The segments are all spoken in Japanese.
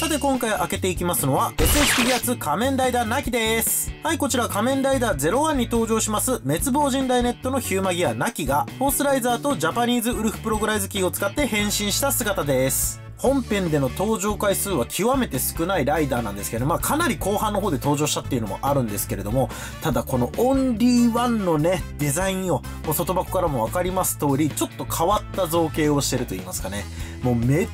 さて今回開けていきますのは SS フィギュア2仮面ライダーナキですはいこちら仮面ライダー01に登場します滅亡人大ネットのヒューマギアナキがフォースライザーとジャパニーズウルフプログライズキーを使って変身した姿です本編での登場回数は極めて少ないライダーなんですけど、まあかなり後半の方で登場したっていうのもあるんですけれども、ただこのオンリーワンのね、デザインを、もう外箱からもわかります通り、ちょっと変わった造形をしてると言いますかね。もうめっ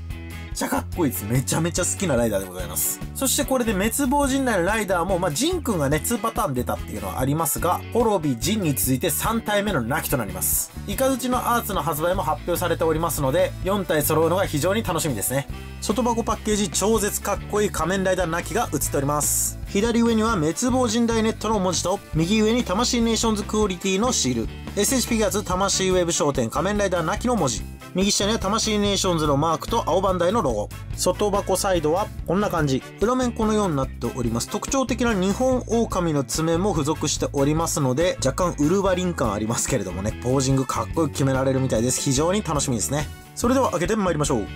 ちゃかっこいいです。めちゃめちゃ好きなライダーでございます。そしてこれで滅亡人内のライダーも、まあ、ジンくんがね、2パターン出たっていうのはありますが、滅びジンに続いて3体目のナキとなります。イカズチのアーツの発売も発表されておりますので、4体揃うのが非常に楽しみですね。外箱パッケージ超絶かっこいい仮面ライダーナキが映っております。左上には滅亡人大ネットの文字と、右上に魂ネーションズクオリティのシール、SH フィギュアーズ魂ウェブ商店仮面ライダーナキの文字、右下には魂ネーションズのマークと青バンダイのロゴ。外箱サイドはこんな感じ。裏面このようになっております。特徴的な日本狼の爪も付属しておりますので、若干ウルヴァリン感ありますけれどもね、ポージングかっこよく決められるみたいです。非常に楽しみですね。それでは開けて参りましょう。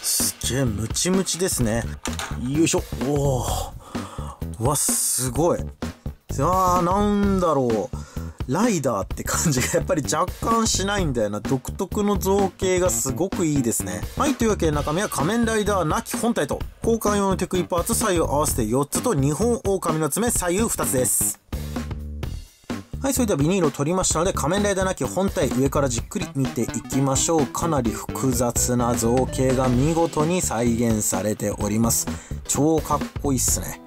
すげえムチムチですね。よいしょ。おー。わ、すごい。あ、なんだろう。ライダーって感じがやっぱり若干しないんだよな。独特の造形がすごくいいですね。はい、というわけで中身は仮面ライダーなき本体と、交換用のテクイパーツ左右合わせて4つと日本狼の爪左右2つです。はい、それではビニールを取りましたので、仮面ライダーなき本体上からじっくり見ていきましょう。かなり複雑な造形が見事に再現されております。超かっこいいっすね。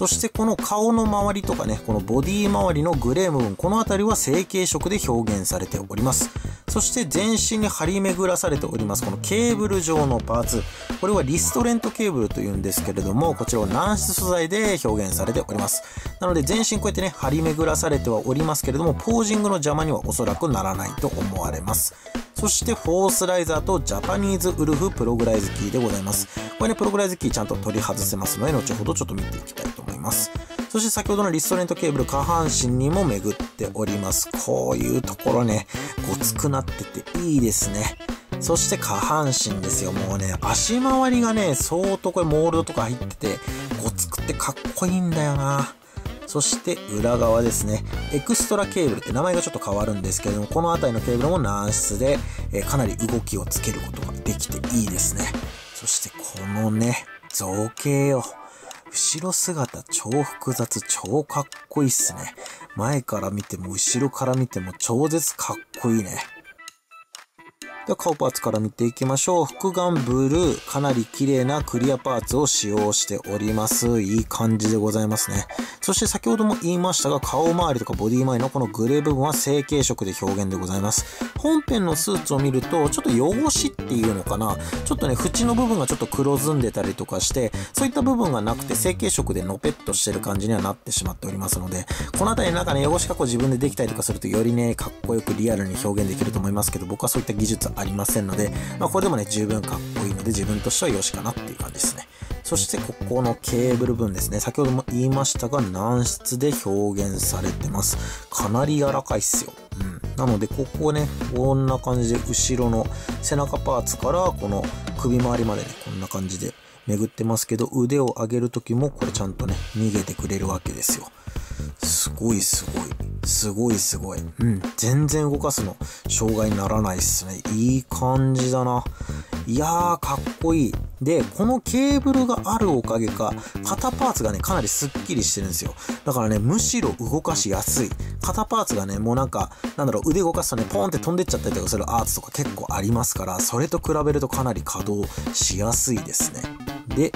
そしてこの顔の周りとかね、このボディ周りのグレー部分、この辺りは成形色で表現されております。そして全身に張り巡らされております、このケーブル状のパーツ。これはリストレントケーブルというんですけれども、こちらを軟質素材で表現されております。なので全身こうやってね、張り巡らされてはおりますけれども、ポージングの邪魔にはおそらくならないと思われます。そしてフォースライザーとジャパニーズウルフプログライズキーでございます。これね、プログライズキーちゃんと取り外せますので、後ほどちょっと見ていきたいと思います。そして先ほどのリストレントケーブル下半身にも巡っております。こういうところね、ごつくなってていいですね。そして下半身ですよ。もうね、足回りがね、相当これモールドとか入ってて、ごつくてかっこいいんだよな。そして裏側ですね。エクストラケーブルって名前がちょっと変わるんですけれども、この辺りのケーブルも軟質で、え、かなり動きをつけることができていいですね。そしてこのね、造形よ。後ろ姿超複雑、超かっこいいっすね。前から見ても後ろから見ても超絶かっこいいね。では顔パーツから見ていきましょう。複眼ブルー、かなり綺麗なクリアパーツを使用しております。いい感じでございますね。そして先ほども言いましたが、顔周りとかボディ周りのこのグレー部分は成形色で表現でございます。本編のスーツを見ると、ちょっと汚しっていうのかな。ちょっとね、縁の部分がちょっと黒ずんでたりとかして、そういった部分がなくて成形色でのぺっとしてる感じにはなってしまっておりますので、この辺りなんかね、汚し加工自分でできたりとかするとよりね、かっこよくリアルに表現できると思いますけど、僕はそういった技術ありませんので、まあこれでもね、十分かっこいいので自分としては良しかなっていう感じですね。そしてここのケーブル分ですね。先ほども言いましたが、軟質で表現されてます。かなり柔らかいっすよ。うん。なので、ここね、こんな感じで後ろの背中パーツからこの首周りまでね、こんな感じで巡ってますけど、腕を上げるときもこれちゃんとね、逃げてくれるわけですよ。すごいすごい。すごいすごい。うん。全然動かすの、障害にならないっすね。いい感じだな。いやー、かっこいい。で、このケーブルがあるおかげか、肩パーツがね、かなりスッキリしてるんですよ。だからね、むしろ動かしやすい。肩パーツがね、もうなんか、なんだろう、腕動かすとね、ポーンって飛んでっちゃったりとかするアーツとか結構ありますから、それと比べるとかなり稼働しやすいですね。で、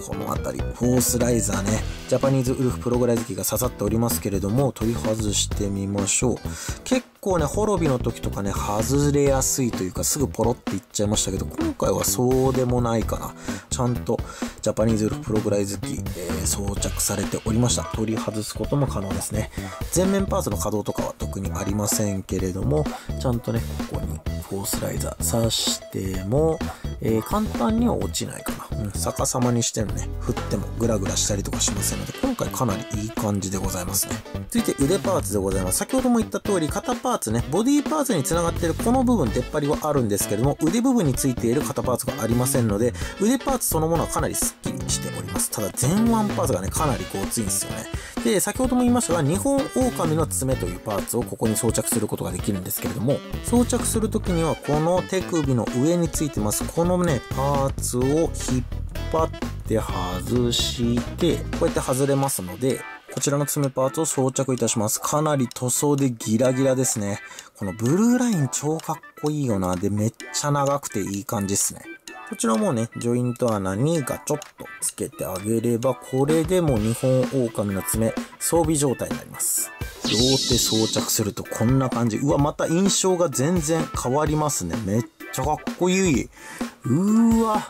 この辺り、フォースライザーね、ジャパニーズウルフプログライズキーが刺さっておりますけれども、取り外してみましょう。結構ね、滅びの時とかね、外れやすいというか、すぐポロっていっちゃいましたけど、今回はそうでもないかな。ちゃんと、ジャパニーズウルフプログライズキー、えー、装着されておりました。取り外すことも可能ですね。前面パーツの稼働とかは特にありませんけれども、ちゃんとね、ここにフォースライザー刺しても、えー、簡単には落ちないかな。うん、逆さまにしてもね、振ってもグラグラしたりとかしませんので、今回かなりいい感じでございますね。続いて腕パーツでございます。先ほども言った通り、肩パーツね、ボディパーツにつながっているこの部分、出っ張りはあるんですけども、腕部分についている肩パーツがありませんので、腕パーツそのものはかなりスッキリしております。ただ、前腕パーツがね、かなりごついんですよね。で、先ほども言いましたが、日本狼の爪というパーツをここに装着することができるんですけれども、装着するときには、この手首の上についてます、このね、パーツを引っ張って外して、こうやって外れますので、こちらの爪パーツを装着いたします。かなり塗装でギラギラですね。このブルーライン超かっこいいよな。で、めっちゃ長くていい感じですね。こちらもね、ジョイント穴にガチョッとつけてあげれば、これでも日本狼の爪、装備状態になります。両手装着するとこんな感じ。うわ、また印象が全然変わりますね。めっちゃかっこいい。うーわ。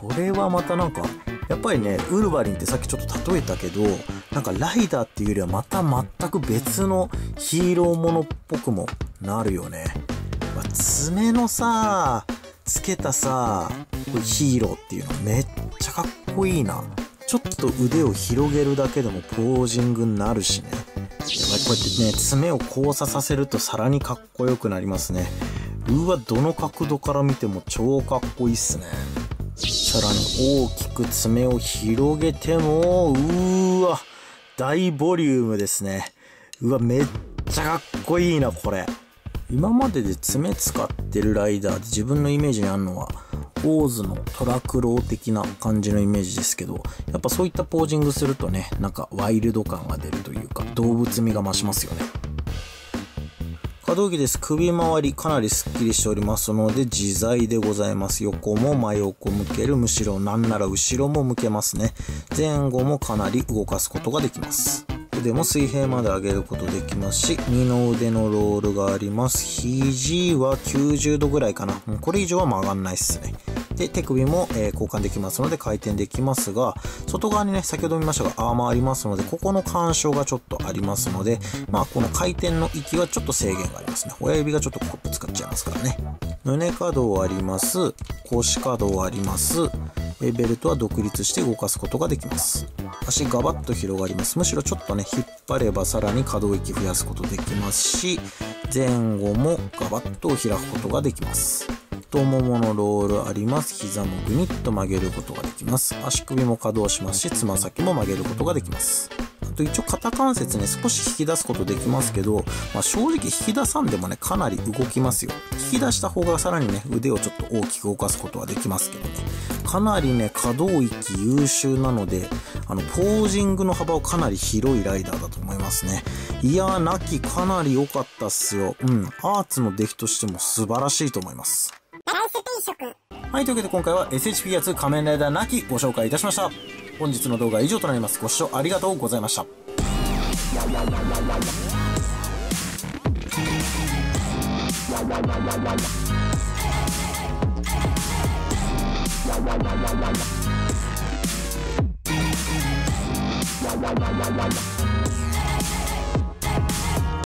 これはまたなんか、やっぱりね、ウルヴァリンってさっきちょっと例えたけど、なんかライダーっていうよりはまた全く別のヒーローものっぽくもなるよね。まあ、爪のさ、つけたさ、ヒーローっていうのめっちゃかっこいいな。ちょっと腕を広げるだけでもポージングになるしね。やっぱりこうやってね、爪を交差させるとさらにかっこよくなりますね。うわ、どの角度から見ても超かっこいいっすね。さらに大きく爪を広げても、うーわ、大ボリュームですね。うわ、めっちゃかっこいいな、これ。今までで爪使ってるライダーで自分のイメージにあるのは、オーズのトラクロー的な感じのイメージですけど、やっぱそういったポージングするとね、なんかワイルド感が出るというか、動物味が増しますよね。可動域です。首周りかなりスッキリしておりますので、自在でございます。横も真横向ける、むしろなんなら後ろも向けますね。前後もかなり動かすことができます。でも水平まで上げることできますし、二の腕のロールがあります。肘は90度ぐらいかな。これ以上は曲がんないっすね。で、手首も、え、交換できますので回転できますが、外側にね、先ほど見ましたがアーマーありますので、ここの干渉がちょっとありますので、まあ、この回転の域はちょっと制限がありますね。親指がちょっとここぶつかっちゃいますからね。胸可動あります。腰可動あります。ベルトは独立して動かすことができます。足ガバッと広がります。むしろちょっとね、引っ張ればさらに可動域増やすことできますし、前後もガバッと開くことができます。太もものロールあります。膝もぐにっと曲げることができます。足首も可動しますし、つま先も曲げることができます。あと一応肩関節ね、少し引き出すことできますけど、まあ、正直引き出さんでもね、かなり動きますよ。引き出した方がさらにね、腕をちょっと大きく動かすことはできますけどね。かなりね、可動域優秀なので、あの、ポージングの幅はかなり広いライダーだと思いますね。いやー、なきかなり良かったっすよ。うん。アーツの出来としても素晴らしいと思います。はい、というわけで今回は SH フィギュア2仮面ライダーなきご紹介いたしました。本日の動画は以上となります。ご視聴ありがとうございました。